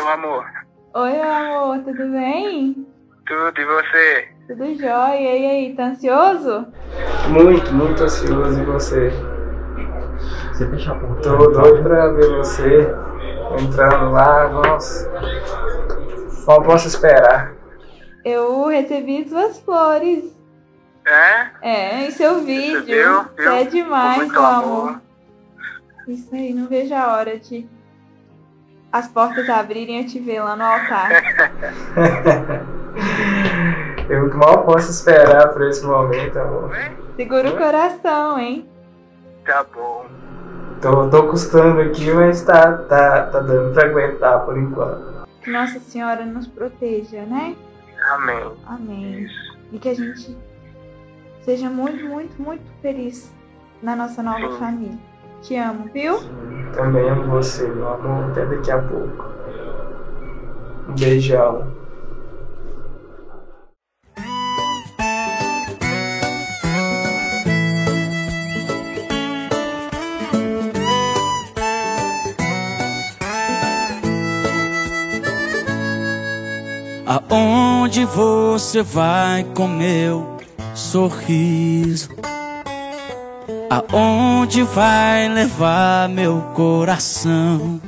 meu amor. Oi, meu amor, tudo bem? Tudo, e você? Tudo jóia. E aí, tá ansioso? Muito, muito ansioso. E você? Você fecha a porta. Tô doido pra ver você entrando lá. Nossa. Mal posso esperar. Eu recebi suas flores. É? É, em seu vídeo. é demais, meu amor. amor. Isso aí, não vejo a hora de as portas abrirem e eu te ver lá no altar. Eu mal posso esperar por esse momento, amor. Segura o coração, hein? Tá bom. Tô, tô custando aqui, mas tá, tá, tá dando pra aguentar por enquanto. Que Nossa Senhora nos proteja, né? Amém. Amém. Isso. E que a gente seja muito, muito, muito feliz na nossa nova Sim. família. Te amo, viu? Também amo você, meu amor. Até daqui a pouco. Um beijão. Aonde você vai com meu sorriso? Aonde vai levar meu coração?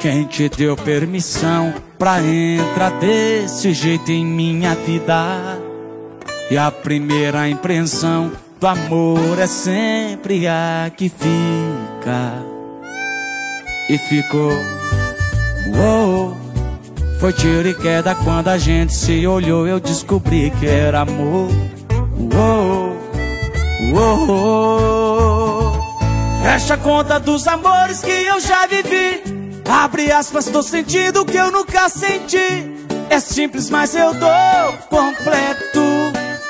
Quem te deu permissão pra entrar desse jeito em minha vida? E a primeira impressão do amor é sempre a que fica. E ficou. Uou. Foi tiro e queda quando a gente se olhou, eu descobri que era amor. Uou, uou. Fecha a conta dos amores que eu já vivi. Abre aspas, tô sentindo que eu nunca senti. É simples, mas eu dou completo.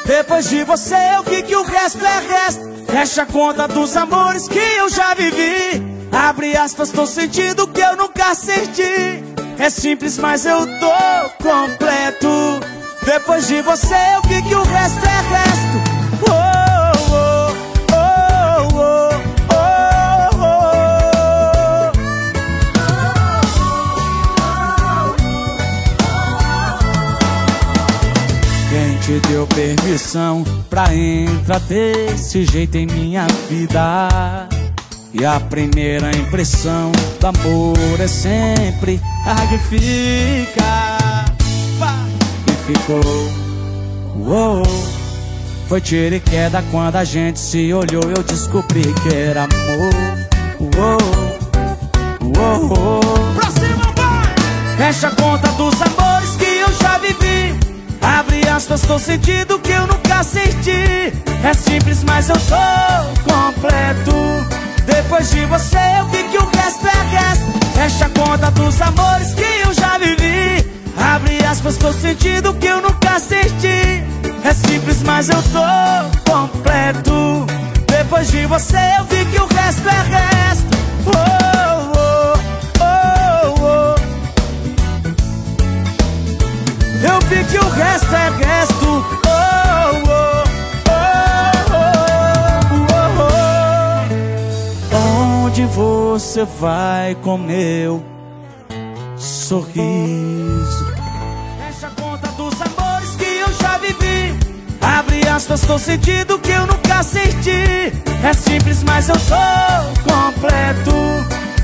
Depois de você eu vi que o resto é resto. Fecha a conta dos amores que eu já vivi. Abre aspas, tô sentindo que eu nunca senti. É simples, mas eu tô completo. Depois de você eu vi que o resto é resto. Oh, te deu permissão pra entrar desse jeito em minha vida? E a primeira impressão do amor é sempre a que fica. E ficou. Uou. Foi tiro e queda quando a gente se olhou. Eu descobri que era amor. Uou. Uou. Pra cima, vai! Fecha a conta dos amores Aspas, tô sentindo que eu nunca senti. É simples, mas eu tô completo. Depois de você eu vi que o resto é resto. Fecha a conta dos amores que eu já vivi. Abre aspas, tô sentindo que eu nunca senti. É simples, mas eu tô completo. Depois de você eu vi que o resto é resto. Você vai com meu sorriso? Fecha a conta dos amores que eu já vivi. Abre aspas, tô sentindo que eu nunca senti. É simples, mas eu tô completo.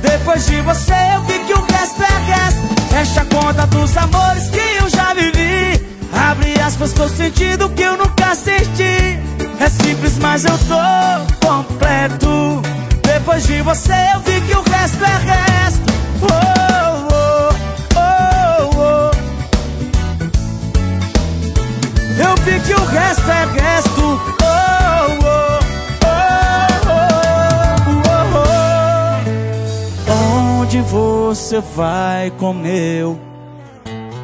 Depois de você eu vi que o resto é resto. Fecha a conta dos amores que eu já vivi. Abre aspas, tô sentindo que eu nunca senti. É simples, mas eu tô completo. Depois de você eu vi que o resto é resto. Oh, oh, oh, oh. Eu vi que o resto é resto. Oh, oh, oh, oh, oh, oh. Onde você vai com meu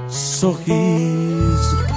sorriso?